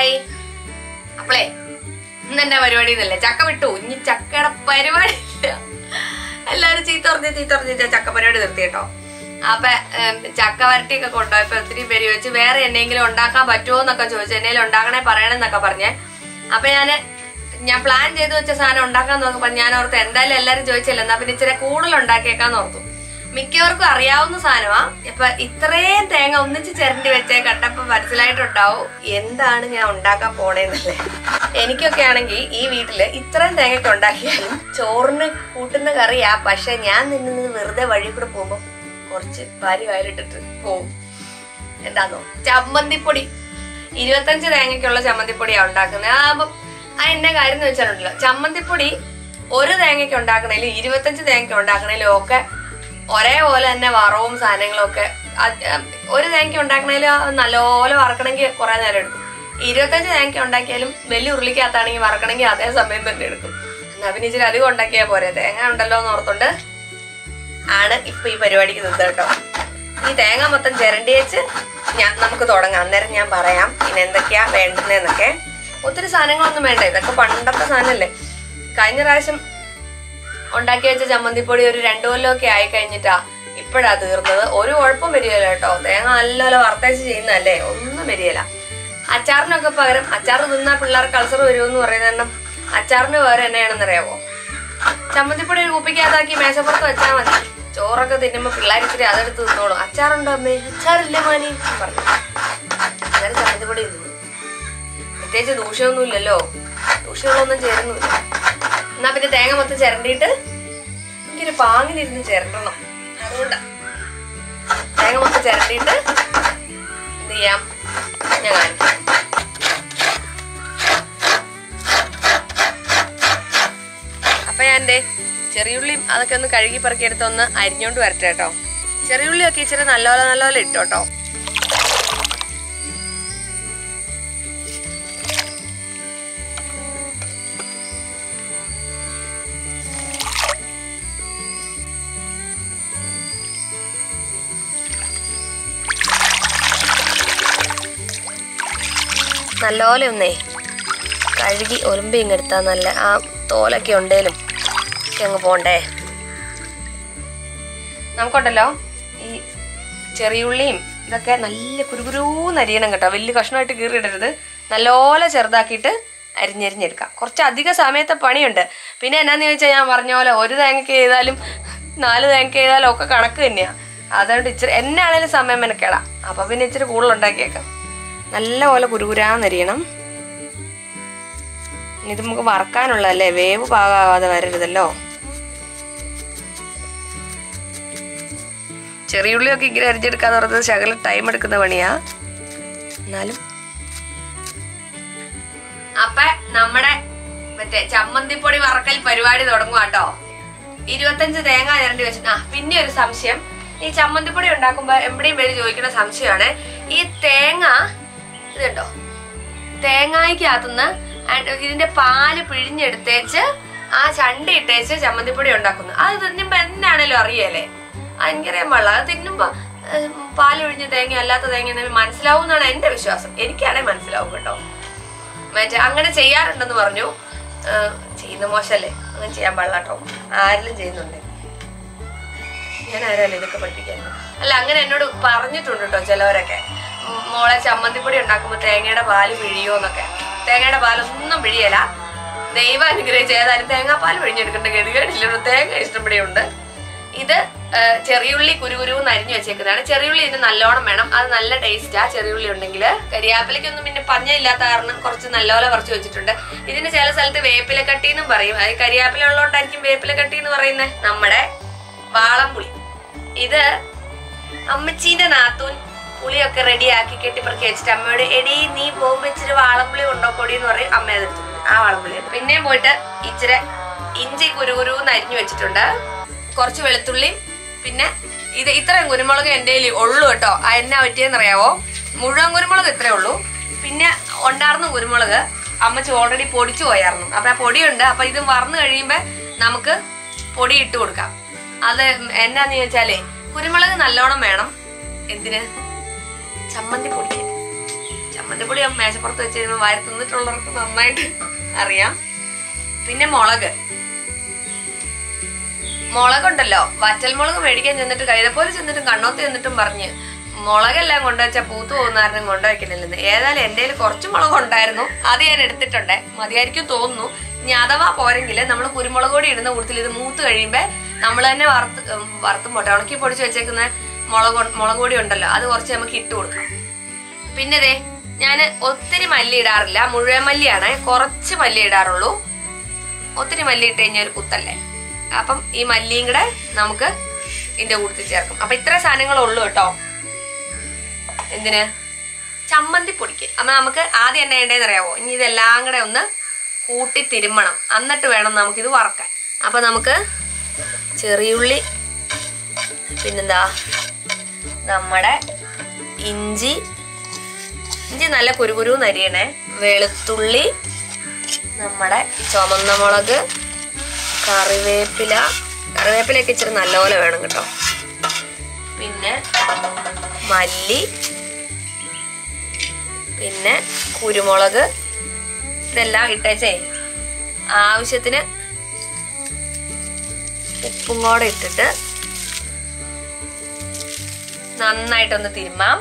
Hi അപ്പളേ ഇന്ന് എന്റെ പരിപാടി എന്നല്ലേ ചക്ക വിട്ടു. ഇനി ചക്കയുടെ പരിപാടി എല്ലാരും ചീത്ത പറഞ്ഞ് ചീത്ത പറഞ്ഞ ചക്ക പരിപാടി നിർത്തി കേട്ടോ. അപ്പൊ ചക്ക വരട്ടിയൊക്കെ കൊണ്ടുപോയപ്പോ ഒത്തിരി പേര് ചോദിച്ചു വേറെ എന്തെങ്കിലും ഉണ്ടാക്കാൻ പറ്റുമോ? എന്നൊക്കെ ചോദിച്ചു. എന്തെങ്കിലും ഉണ്ടാക്കണേ പറയണെന്നൊക്കെ പറഞ്ഞേ. അപ്പൊ ഞാൻ ഞാൻ പ്ലാൻ ചെയ്ത് വെച്ച സാധനം ഉണ്ടാക്കാൻ നോക്കുമ്പോ ഞാൻ ഓർത്ത് എന്തായാലും എല്ലാരും ചോദിച്ചില്ല. എന്നാ പിന്നെ ഇച്ചിരി കൂടുതൽ ഉണ്ടാക്കിയേക്കാന്ന് ഓർത്തു. മിക്കവർക്കും അറിയാവുന്ന സാധനമാ. ഇപ്പൊ ഇത്രയും തേങ്ങ ഒന്നിച്ച് ചിരണ്ടി വെച്ചേ കണ്ടപ്പോ മനസ്സിലായിട്ടുണ്ടാവും എന്താണ് ഞാൻ ഉണ്ടാക്കാൻ പോണേന്നല്ലേ. എനിക്കൊക്കെ ആണെങ്കിൽ ഈ വീട്ടിൽ ഇത്രയും തേങ്ങയ്ക്ക് ഉണ്ടാക്കിയാലും ചോറിന് കൂട്ടുന്ന കറിയാ. പക്ഷെ ഞാൻ നിന്ന് വെറുതെ വഴി കൂടെ പോകുമ്പോ കുറച്ച് ഭാര്യ വയലിട്ടിട്ട് പോവും. എന്താന്നോ? ചമ്മന്തിപ്പൊടി. ഇരുപത്തഞ്ച് തേങ്ങയ്ക്കുള്ള ചമ്മന്തിപ്പൊടിയാ ഉണ്ടാക്കുന്നത്. ആകുമ്പോ ആ എന്നെ കാര്യം എന്ന് വെച്ചാലുണ്ടല്ലോ. ചമ്മന്തിപ്പൊടി ഒരു തേങ്ങയ്ക്ക് ഉണ്ടാക്കണേലും ഇരുപത്തഞ്ച് തേങ്ങയ്ക്ക് ഉണ്ടാക്കണേലും ഒക്കെ ഒരേപോലെ തന്നെ വറവും സാധനങ്ങളും ഒക്കെ ഒരു തേങ്ങ ഉണ്ടാക്കണേൽ നല്ലപോലെ വറക്കണമെങ്കിൽ കുറെ നേരം എടുക്കും. ഇരുപത്തഞ്ച് തേങ്ങ ഉണ്ടാക്കിയാലും വലിയ ഉരുളിക്കകത്താണെങ്കിൽ വറക്കണമെങ്കിൽ അതേ സമയം തന്നെ എടുക്കും. എന്നാ പിന്നെ ഇച്ചിരി അധികം ഉണ്ടാക്കിയാൽ പോരെ. തേങ്ങ ഉണ്ടല്ലോ എന്ന് ഓർത്തുകൊണ്ട് ആണ് ഇപ്പൊ ഈ പരിപാടിക്ക് നിന്നത് കേട്ടോ. ഈ തേങ്ങ മൊത്തം ചിരണ്ടി വെച്ച് ഞാൻ നമുക്ക് തുടങ്ങാം. അന്നേരം ഞാൻ പറയാം പിന്നെ എന്തൊക്കെയാ വേണ്ടുന്നതെന്നൊക്കെ. ഒത്തിരി സാധനങ്ങളൊന്നും വേണ്ട. ഇതൊക്കെ പണ്ടത്തെ സാധനമല്ലേ കഴിഞ്ഞ പ്രാവശ്യം ഉണ്ടാക്കി വെച്ച ചമ്മന്തിപ്പൊടി ഒരു രണ്ടു കൊല്ലമൊക്കെ ആയി കഴിഞ്ഞിട്ടാ ഇപ്പോഴാ തീർന്നത്. ഒരു കുഴപ്പം വരികയില്ല കേട്ടോ. തേങ്ങ നല്ലപോലെ വറുത്തയച്ച് ചെയ്യുന്നതല്ലേ? ഒന്നും വരികയില്ല. അച്ചാറിനൊക്കെ പകരം അച്ചാർ തിന്നാ പിള്ളേർക്ക് അൾസർ വരുമെന്ന് പറയുന്ന കാരണം അച്ചാറിന് പകരം എന്നാണെന്ന് അറിയാവോ ചമ്മന്തിപ്പൊടി ഒരു കുപ്പിക്കകത്താക്കി മേശപ്പുറത്ത് വെച്ചാൽ മതി. ചോറൊക്കെ തിന്നുമ്പോ പിള്ളേർ ഇച്ചിരി അതെടുത്ത് തിന്നോളും. അച്ചാറുണ്ടോ അമ്മേ? അച്ചാറില്ലേ മാനി പറഞ്ഞു. അങ്ങനെ ചമ്മന്തിപ്പൊടി തിന്നു. പ്രത്യേകിച്ച് ദൂഷ്യമൊന്നുമില്ലല്ലോ. ദൂഷ്യങ്ങളൊന്നും ചേരുന്നില്ല എന്നാ പിന്നെ തേങ്ങ മൊത്തം ചിരണ്ടിയിട്ട് എനിക്കൊരു പാങ്ങിലിരുന്ന് ചിരണ്ടണം അതുകൊണ്ടാ. തേങ്ങ മൊത്തം ചിരണ്ടിയിട്ട് എന്ത് ചെയ്യാം? ഞാൻ കാണിക്കാം. അപ്പൊ ഞാൻ എന്റെ ചെറിയുള്ളിയും അതൊക്കെ ഒന്ന് കഴുകി പറക്കി എടുത്ത് ഒന്ന് അരിഞ്ഞോണ്ട് വരട്ടെ കേട്ടോ. ചെറിയുള്ളിയൊക്കെ ഇച്ചിരി നല്ലപോലെ നല്ലപോലെ ഇട്ടോട്ടോ നല്ലപോലെ ഒന്നേ കഴുകി ഒലുമ്പി ഇങ്ങെടുത്താൽ നല്ല ആ തോലൊക്കെ ഉണ്ടേലും ഒക്കെ അങ്ങ് പോണ്ടേ. നമുക്കുണ്ടല്ലോ ഈ ചെറിയുള്ളിയും ഇതൊക്കെ നല്ല കുരുകുരൂ നരിയണം കേട്ടോ. വലിയ കഷ്ണമായിട്ട് കീറിയിടരുത്. നല്ലപോലെ ചെറുതാക്കിയിട്ട് അരിഞ്ഞരിഞ്ഞെടുക്കാം. കുറച്ച് അധിക സമയത്തെ പണിയുണ്ട്. പിന്നെ എന്നാന്ന് ചോദിച്ചാൽ ഞാൻ പറഞ്ഞ പോലെ ഒരു തേങ്ങയ്ക്ക് ചെയ്താലും നാല് തേങ്ങയ്ക്ക് ചെയ്താലും ഒക്കെ കണക്ക് തന്നെയാണ് അതുകൊണ്ട് ഇച്ചിരി എന്നാണേലും സമയം മെനക്കേടാം. അപ്പൊ പിന്നെ ഇച്ചിരി കൂടുതൽ ഉണ്ടാക്കിയേക്കാം. നല്ലപോലെ കുരുകുരാന്നരിയണം ഇത് നമുക്ക് വറക്കാനുള്ളതല്ലേ? വേവ് പാകാതെ വരരുതല്ലോ. ചെറിയുള്ളിയൊക്കെ ഇങ്ങനെ അരിഞ്ഞെടുക്കാന്ന് പറയുന്നത് ശകലം ടൈം എടുക്കുന്ന പണിയാ. എന്നാലും. അപ്പൊ നമ്മുടെ മറ്റേ ചമ്മന്തിപ്പൊടി വറക്കൽ പരിപാടി തുടങ്ങുക കേട്ടോ ഇരുപത്തഞ്ച് തേങ്ങ നിരണ്ടി വെച്ചു. ആ പിന്നെ ഒരു സംശയം. ഈ ചമ്മന്തിപ്പൊടി ഉണ്ടാക്കുമ്പോ എവിടെയും പേര് ചോദിക്കുന്ന സംശയമാണ്. ഈ തേങ്ങ ഇതുണ്ടോ? തേങ്ങായ്ക്കകത്തുനിന്ന് ഇതിന്റെ പാൽ പിഴിഞ്ഞെടുത്തേച്ച് ആ ചണ്ടി ഇട്ടേച്ച് ചമ്മന്തിപ്പൊടി ഉണ്ടാക്കുന്നു. അത് തിന്നുമ്പോ എന്നാണേലും അറിയല്ലേ? എനിക്കറിയാൻ പാടില്ല അത് തിന്നുമ്പോ ഏഹ്, പാൽ ഒഴിഞ്ഞ തേങ്ങ അല്ലാത്ത തേങ്ങ എന്നാലും മനസ്സിലാവും എന്നാണ് എന്റെ വിശ്വാസം. എനിക്കാണെ മനസ്സിലാവും കേട്ടോ. മറ്റേ അങ്ങനെ ചെയ്യാറുണ്ടെന്ന് പറഞ്ഞു. ചെയ്യുന്ന മോശല്ലേ? അങ്ങനെ ചെയ്യാൻ പാടില്ല കേട്ടോ. ആരെങ്കിലും ചെയ്യുന്നുണ്ട്? ഞാൻ ആരല്ലേ ഇതൊക്കെ പഠിപ്പിക്കാൻ അല്ല അങ്ങനെ എന്നോട് പറഞ്ഞിട്ടുണ്ട് കേട്ടോ ചിലവരൊക്കെ. മോളെ ചമ്മന്തിപ്പൊടി ഉണ്ടാക്കുമ്പോൾ തേങ്ങയുടെ പാൽ പിഴിയോന്നൊക്കെ. തേങ്ങയുടെ പാലൊന്നും പിഴിയല ദൈവം അനുഗ്രഹിച്ച് ഏതായാലും തേങ്ങാപ്പാൽ പിഴിഞ്ഞെടുക്കേണ്ട? ഗതികേടില്ല തേങ്ങ ഇഷ്ടപ്പെടെയുണ്ട്. ഇത് ചെറിയുള്ളി കുരുകുരുന്ന് അരിഞ്ഞു വെച്ചേക്കുന്നതാണ്. ചെറിയുള്ളി ഇതിന് നല്ലോണം വേണം. അത് നല്ല ടേസ്റ്റാ ചെറിയുള്ളി ഉണ്ടെങ്കിൽ കരിയാപ്പിലയ്ക്കൊന്നും പിന്നെ പഞ്ഞയില്ലാത്ത കാരണം കുറച്ച് നല്ലപോലെ കുറച്ച് വെച്ചിട്ടുണ്ട്. ഇതിന് ചില സ്ഥലത്ത് വേപ്പില കട്ടി എന്നും പറയും. അത് കരിയാപ്പില ഉള്ളതുകൊണ്ടായിരിക്കും വേപ്പില കട്ടി എന്ന് പറയുന്നത് നമ്മുടെ വാളംപുളി. ഇത് അമ്മച്ചീന്റെ നാത്തൂൻ പുളിയൊക്കെ റെഡി ആക്കി കെട്ടി ഇപ്പൊ വെച്ചിട്ട് അമ്മയോട് എടി നീ പോകുമ്പോ ഇച്ചിരി വാളംപുളി ഉണ്ടോ കൊടി എന്ന് പറയും. അമ്മ അതെടുത്തു ആ വാളംപുളി പിന്നെ പോയിട്ട് ഇച്ചിരി ഇഞ്ചി കുരുകുരു എന്ന് അരിഞ്ഞു വെച്ചിട്ടുണ്ട്. കുറച്ച് വെളുത്തുള്ളി പിന്നെ ഇത് ഇത്രയും കുരുമുളക് കയ്യിൽ ഉള്ളൂ കേട്ടോ. ആ എന്നാ പറ്റിയെന്നറിയാവോ മുഴുവൻ കുരുമുളക് ഇത്രേ ഉള്ളൂ. പിന്നെ ഉണ്ടായിരുന്ന കുരുമുളക് അമ്മച്ചി ഓൾറെഡി പൊടിച്ചു പോയായിരുന്നു. അപ്പൊ ആ പൊടിയുണ്ട്. അപ്പൊ ഇത് വറന്നു കഴിയുമ്പോ നമുക്ക് പൊടി ഇട്ട് കൊടുക്കാം. അത് എന്നാന്ന് ചോദിച്ചാലേ കുരുമുളക് നല്ലോണം വേണം. എന്തിന്? ചമ്മന്തിപ്പൊടി ഞാൻ മേശപ്പുറത്ത് വെച്ച് കഴിയുമ്പോൾ വാരി തിന്നിട്ടുള്ളവർക്ക് നന്നായിട്ട് അറിയാം. പിന്നെ മുളക്. മുളകുണ്ടല്ലോ. വറ്റൽ മുളക് മേടിക്കാൻ ചെന്നിട്ട് കൈതപ്പോലെ ചെന്നിട്ടും കണ്ണോത്ത് ചെന്നിട്ടും പറഞ്ഞ് മുളകെല്ലാം കൊണ്ടുവച്ചാൽ പൂത്തു പോകുന്നാരും കൊണ്ടുവയ്ക്കുന്നില്ലെന്ന്. ഏതായാലും എന്റെ കയ്യിൽ കുറച്ച് മുളക് ഉണ്ടായിരുന്നു അത് ഞാൻ എടുത്തിട്ടുണ്ടേ. മതിയായിരിക്കും തോന്നുന്നു. ഇനി അഥവാ പോരെങ്കിൽ നമ്മൾ കുരുമുളക് പൊടി ഇടുന്ന കൂട്ടത്തിൽ ഇത് മൂത്ത് കഴിയുമ്പോൾ നമ്മൾ തന്നെ വറുത്ത് വറുത്തും പോട്ടെ ഉണക്കി പൊടിച്ച് വെച്ചേക്കുന്ന. മുളക് മുളക് ഉണ്ടല്ലോ അത് കുറച്ച് നമുക്ക് ഇട്ട് കൊടുക്കാം. പിന്നെ ദേ ഞാൻ ഒത്തിരി മല്ലി ഇടാറില്ല മുഴുവൻ മല്ലിയാണ് കുറച്ച് മല്ലി ഇടാറുള്ളൂ. ഒത്തിരി മല്ലി ഇട്ട് കഴിഞ്ഞാൽ ഒരു കുത്തല്ലേ? അപ്പം ഈ മല്ലിയും കൂടെ നമുക്ക് ഇതിന്റെ കൂട്ടത്തിൽ ചേർക്കും. അപ്പൊ ഇത്ര സാധനങ്ങളേ ഉള്ളൂ കേട്ടോ. എന്തിന്? ചമ്മന്തി പൊടിക്ക് അപ്പൊ നമുക്ക് ആദ്യം എന്നാ വേണ്ടതെന്ന് അറിയാവോ? ഇനി ഇതെല്ലാം കൂടെ ഒന്ന് കൂട്ടി തിരുമ്മണം. എന്നിട്ട് വേണം നമുക്കിത് വറക്കാൻ. അപ്പം നമുക്ക് ചെറിയുള്ളി പിന്നെന്താ? നമ്മുടെ ഇഞ്ചി. ഇഞ്ചി നല്ല കുരുകുരു നരിയണേ. വെളുത്തുള്ളി നമ്മുടെ ചുമന്ന മുളക് കറിവേപ്പില. കറിവേപ്പിലയൊക്കെ ഇച്ചിരി നല്ലപോലെ വേണം കേട്ടോ. പിന്നെ മല്ലി. പിന്നെ കുരുമുളക്. ഇതെല്ലാം ഇട്ടേച്ചേ. ആവശ്യത്തിന് ഉപ്പും കൂടെ ഇട്ടിട്ട് നന്നായിട്ടൊന്ന് തിരുമാം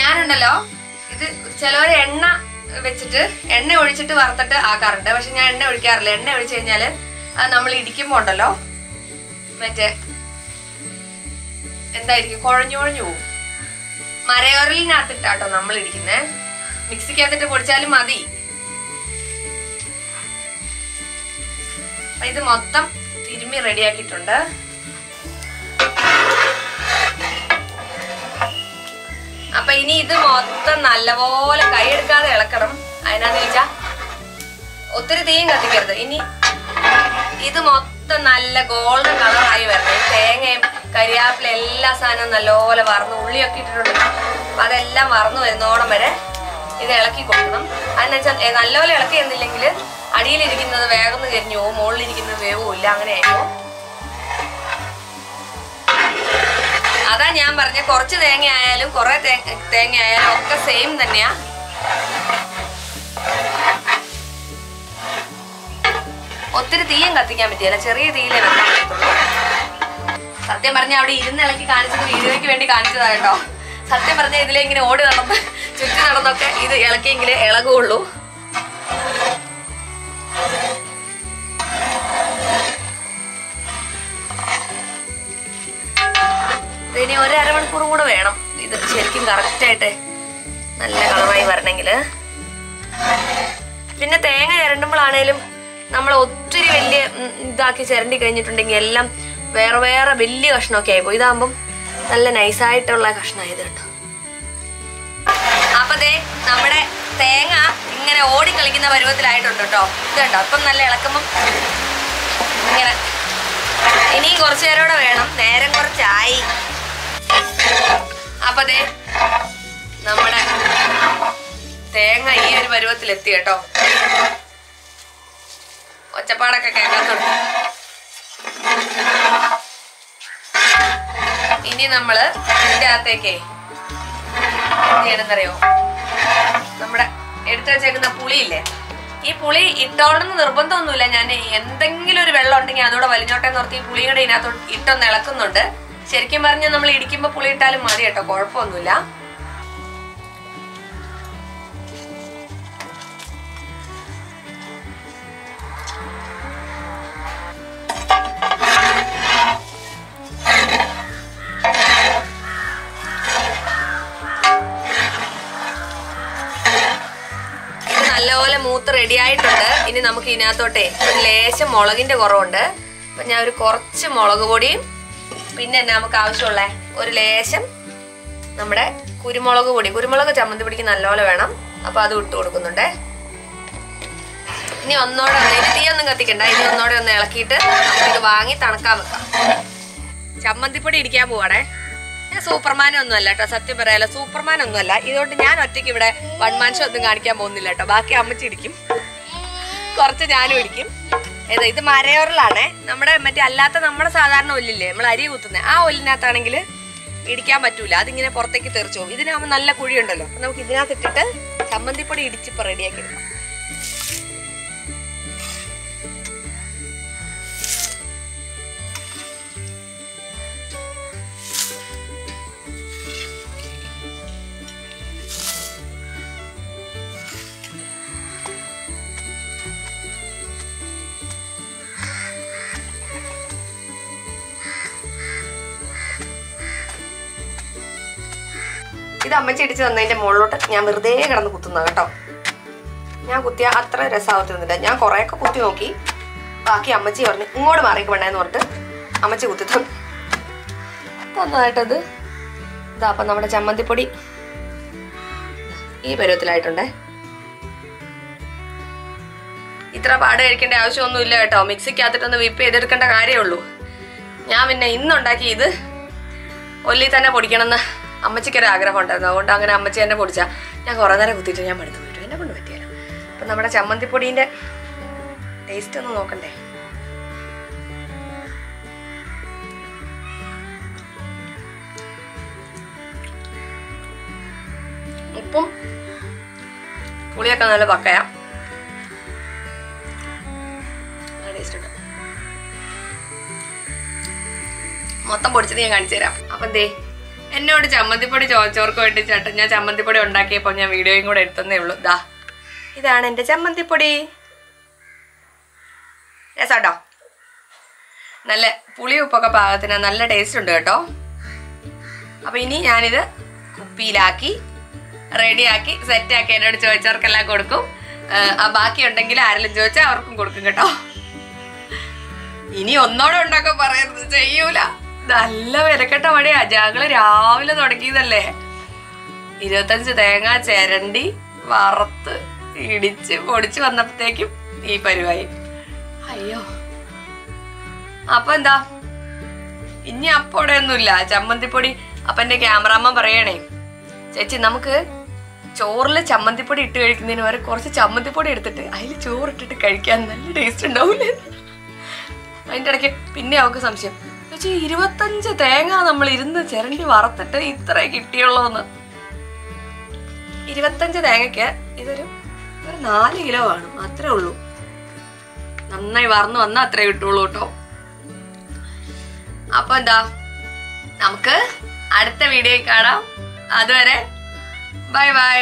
ഞാനുണ്ടല്ലോ. ഇത് ചിലവർ എണ്ണ വെച്ചിട്ട് എണ്ണ ഒഴിച്ചിട്ട് വറുത്തിട്ട് ആക്കാറുണ്ട്. പക്ഷെ ഞാൻ എണ്ണ ഒഴിക്കാറില്ല. എണ്ണ ഒഴിച്ചു കഴിഞ്ഞാൽ നമ്മൾ ഇടിക്കുമ്പോ ഉണ്ടല്ലോ. മറ്റേ എന്തായിരിക്കും? കുഴഞ്ഞു കുഴഞ്ഞു പോകും മരയോരലിനകത്തിട്ടാട്ടോ നമ്മൾ ഇടിക്കുന്നേ. മിക്സിക്കകത്തിട്ട് പൊടിച്ചാലും മതി. ഇത് മൊത്തം തിരുമ്മി റെഡിയാക്കിയിട്ടുണ്ട്. അപ്പൊ ഇനി ഇത് മൊത്തം നല്ലപോലെ കൈയെടുക്കാതെ ഇളക്കണം. അതിനാന്ന് വെച്ചാ ഒത്തിരി തീയും കത്തിക്കരുത്. ഇനി ഇത് മൊത്തം നല്ല ഗോൾഡൻ കളറായി വരണം. തേങ്ങയും കരിയാപ്പില എല്ലാ സാധനവും നല്ലപോലെ വറന്ന് ഉള്ളിയൊക്കെ ഇട്ടിട്ടുണ്ട്. അതെല്ലാം വറന്നു വരുന്നോളം വരെ ഇത് ഇളക്കി കൊടുക്കണം. അതിനുവെച്ചാൽ നല്ലപോലെ ഇളക്കി എന്നില്ലെങ്കിൽ അടിയിലിരിക്കുന്നത് വേഗം കരിഞ്ഞു പോകും. മുകളിലിരിക്കുന്നത് വേവും ഇല്ല. അങ്ങനെ ആയിരിക്കും അതാ ഞാൻ പറഞ്ഞ കുറച്ച് തേങ്ങ ആയാലും കുറെ തേങ്ങ ആയാലും ഒക്കെ സെയിം തന്നെയാ. ഒത്തിരി തീയും കത്തിക്കാൻ പറ്റിയല്ല. ചെറിയ തീയിലേ സത്യം പറഞ്ഞ അവിടെ ഇരുന്ന് ഇളക്കി കാണിച്ചത് വീഡിയോയ്ക്ക് വേണ്ടി കാണിച്ചതാ കേട്ടോ. സത്യം പറഞ്ഞ ഇതിലെ ഇങ്ങനെ ഓടി നടന്ന് ചുറ്റി നടന്നൊക്കെ ഇത് ഇളക്കിയെങ്കിലേ ഇളകുള്ളൂ. ഇനി ഒരു അരമണിക്കൂറും കൂടെ വേണം. ഇത് ശരിക്കും കറക്റ്റ് ആയിട്ട് നല്ല കളറായി വരണമെങ്കിൽ പിന്നെ തേങ്ങ ചിരണ്ടുമ്പോഴാണേലും നമ്മൾ ഒത്തിരി വലിയ ഇതാക്കി ചിരണ്ടി കഴിഞ്ഞിട്ടുണ്ടെങ്കിൽ എല്ലാം വേറെ വേറെ വലിയ കഷ്ണമൊക്കെ ആയിപ്പോ ഇതാകുമ്പം നല്ല നൈസായിട്ടുള്ള കഷ്ണമായത് കേട്ടോ. ദേ നമ്മുടെ തേങ്ങ ഇങ്ങനെ ഓടി കളിക്കുന്ന പരുവത്തിലായിട്ടുണ്ട് കേട്ടോ. ഇത് കണ്ടോ? അപ്പം നല്ല ഇളക്കുമ്പം ഇങ്ങനെ ഇനിയും കുറച്ചു പേരോടെ വേണം. നേരം കുറച്ചായി. അപ്പൊ ദേ നമ്മുടെ തേങ്ങ ഈ ഒരു പരുവത്തിലെത്തി കേട്ടോ. ഒച്ചപ്പാടൊക്കെ കേൾക്കുന്നുണ്ട് ഇനി നമ്മൾ ഇതിന്റെ അകത്തേക്കേ എന്ത് ചെയ്യണമെന്നറിയോ? നമ്മുടെ എടുത്തു വെച്ചേക്കുന്ന പുളിയില്ലേ? ഈ പുളി ഇട്ടോളെന്ന് നിർബന്ധമൊന്നുമില്ല. ഞാൻ എന്തെങ്കിലും ഒരു വെള്ളം ഉണ്ടെങ്കിൽ അതോടെ വലിഞ്ഞോട്ടെ നിർത്തി ഈ പുളിയുടെ കൂടെ ഇതിനകത്തോട്ട് ഇട്ടൊന്ന് ഇളക്കുന്നുണ്ട്. ശരിക്കും പറഞ്ഞാൽ നമ്മൾ ഇടിക്കുമ്പോൾ പുളി ഇട്ടാലും മതി കേട്ടോ കുഴപ്പമൊന്നുമില്ല. റെഡി ആയിട്ടുണ്ട് ഇനി നമുക്ക് ഇതിനകത്തോട്ടെ ഒരു ലേശം മുളകിന്റെ കുറവുണ്ട്. അപ്പൊ ഞാൻ ഒരു കുറച്ച് മുളക് പൊടിയും പിന്നെ എന്നാ നമുക്ക് ആവശ്യമുള്ള ഒരു ലേശം നമ്മുടെ കുരുമുളക് പൊടി. കുരുമുളക് ചമ്മന്തി പിടിക്ക് നല്ലപോലെ വേണം. അപ്പൊ അത് ഇട്ട് കൊടുക്കുന്നുണ്ട്. ഇനി ഒന്നോടെ ഒന്ന് തീയൊന്നും കത്തിക്കണ്ട. ഇനി ഒന്നോടെ ഒന്ന് ഇളക്കിയിട്ട് നമുക്കിത് വാങ്ങി തണുക്കാൻ വെക്കാം. ചമ്മന്തിപ്പൊടി ഇടിക്കാൻ പോവാണേ. ഞാൻ സൂപ്പർമാൻ ഒന്നും അല്ല കേട്ടോ സത്യം പറയാലോ സൂപ്പർമാൻ ഒന്നും അല്ല ഇതുകൊണ്ട് ഞാൻ ഒറ്റയ്ക്ക് ഇവിടെ വൺ മാൻ ഷോ ഒന്നും കാണിക്കാൻ പോകുന്നില്ല കേട്ടോ. ബാക്കി അമ്മച്ചി ഇടിക്കും കുറച്ച് ഞാനും ഇടിക്കും ഏതാ ഇത് മരയോറിലാണ് നമ്മുടെ മറ്റേ അല്ലാത്ത നമ്മുടെ സാധാരണ ഒല്ലില്ലേ നമ്മൾ അരി കുത്തുന്നത് ആ ഒല്ലിനകത്താണെങ്കിൽ ഇടിക്കാൻ പറ്റൂല. അതിങ്ങനെ പുറത്തേക്ക് തെറിച്ചു ഇതിനാകുമ്പോൾ നല്ല കുഴിയുണ്ടല്ലോ. അപ്പൊ നമുക്ക് ഇതിനകത്ത് ഇട്ടിട്ട് ചമ്മന്തിപ്പൊടി ഇടിച്ചിപ്പോ റെഡിയാക്കി എടുക്കാം. ഇത് അമ്മച്ചി ഇടിച്ച് തന്നതിന്റെ മുകളിലോട്ട് ഞാൻ വെറുതെ കിടന്ന് കുത്തുന്നത് കേട്ടോ. ഞാൻ കുത്തിയ അത്ര രസമാവത്തുന്നില്ല ഞാൻ കുറേയൊക്കെ കുത്തി നോക്കി. ബാക്കി അമ്മച്ചി പറഞ്ഞു ഇങ്ങോട്ട് മാറിക്ക് വേണ്ടെന്ന് പറഞ്ഞിട്ട് അമ്മച്ചി കുത്തി തന്നു തന്നതായിട്ടത്. ഇതാ അപ്പം നമ്മുടെ ചമ്മന്തിപ്പൊടി ഈ പരുവത്തിലായിട്ടുണ്ടേ. ഇത്ര പാട് കഴിക്കേണ്ട ആവശ്യമൊന്നുമില്ല കേട്ടോ. മിക്സിക്കകത്തിട്ടൊന്ന് വിപ്പ് ചെയ്തെടുക്കേണ്ട കാര്യമുള്ളൂ ഞാൻ പിന്നെ ഇന്നുണ്ടാക്കി ഇത് ഒല്ലി തന്നെ പൊടിക്കണമെന്ന് അമ്മച്ചിക്കൊരു ആഗ്രഹം ഉണ്ടായിരുന്നു അതുകൊണ്ട് അങ്ങനെ അമ്മച്ചി എന്നെ പൊടിച്ച. ഞാൻ കുറേ നേരം കുത്തിയിട്ട് ഞാൻ മടുത്തു പോയിട്ടു. എന്നെ കൊണ്ട് പറ്റിയാലും അപ്പം നമ്മുടെ ചമ്മന്തിപ്പൊടീന്റെ ടേസ്റ്റ് ഒന്ന് നോക്കണ്ടേ? ഉപ്പും പുളിയൊക്കെ നല്ല പക്കയാ. മൊത്തം പൊടിച്ചത് ഞാൻ കാണിച്ചു തരാം. അപ്പൊ എന്തേ? എന്നോട് ചമ്മന്തിപ്പൊടി ചോദിച്ചവർക്ക് വേണ്ടി ചേട്ടൻ ഞാൻ ചമ്മന്തിപ്പൊടി ഉണ്ടാക്കിയപ്പോൾ ഞാൻ വീഡിയോയും കൂടെ എടുത്തതേ ഉള്ളൂ. ദാ. ഇതാണ് എന്റെ ചമ്മന്തിപ്പൊടി. രസാട്ടോ. നല്ല പുളി ഉപ്പൊക്കെ പാകത്തിന് നല്ല ടേസ്റ്റ് ഉണ്ട് കേട്ടോ. അപ്പൊ ഇനി ഞാനിത് കുപ്പിയിലാക്കി റെഡിയാക്കി സെറ്റാക്കി എന്നോട് ചോദിച്ചവർക്കെല്ലാം കൊടുക്കും. ആ ബാക്കി ഉണ്ടെങ്കിൽ ആരെങ്കിലും ചോദിച്ചാൽ അവർക്കും കൊടുക്കും കേട്ടോ. ഇനി ഒന്നോടെ ഉണ്ടാക്കാൻ പറയരുത്. ചെയ്യൂല. നല്ല വിലക്കെട്ട മടിയാ ഞങ്ങൾ രാവിലെ തുടങ്ങിയതല്ലേ. ഇരുപത്തഞ്ച് തേങ്ങ ചിരണ്ടി വറുത്ത് ഇടിച്ച് പൊടിച്ച് വന്നപ്പോഴത്തേക്കും ഈ പരിവായി അയ്യോ. അപ്പൊ എന്താ? ഇനി അപ്പോടെ ഒന്നുമില്ല. ചമ്മന്തിപ്പൊടി അപ്പൊ എന്റെ ക്യാമറാമ്മ പറയണേ. ചേച്ചി നമുക്ക് ചോറിൽ ചമ്മന്തിപ്പൊടി ഇട്ട് കഴിക്കുന്നതിന് വരെ കുറച്ച് ചമ്മന്തിപ്പൊടി എടുത്തിട്ട് അതിൽ ചോറിട്ടിട്ട് കഴിക്കാൻ നല്ല ടേസ്റ്റ് ഉണ്ടാവൂലേ? അതിന്റെ ഇടയ്ക്ക് പിന്നെ അവൾക്ക് സംശയം. ചേച്ചി ഇരുപത്തഞ്ച് തേങ്ങ നമ്മൾ ഇരുന്ന് ചിരണ്ടി വറുത്തിട്ട് ഇത്രേ കിട്ടിയുള്ളൂന്ന്. ഇരുപത്തഞ്ച് തേങ്ങയ്ക്ക് ഇതൊരു ഒരു നാല് കിലോ ആണ് അത്രേ ഉള്ളൂ. നന്നായി വറന്ന് വന്നാൽ അത്രേ കിട്ടുള്ളൂ കേട്ടോ. അപ്പൊ എന്താ നമുക്ക് അടുത്ത വീഡിയോയിൽ കാണാം. അതുവരെ ബൈ ബൈ.